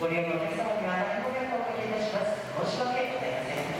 ご利用のお客様には大変ご迷惑をおかけいたします。申し訳ございません。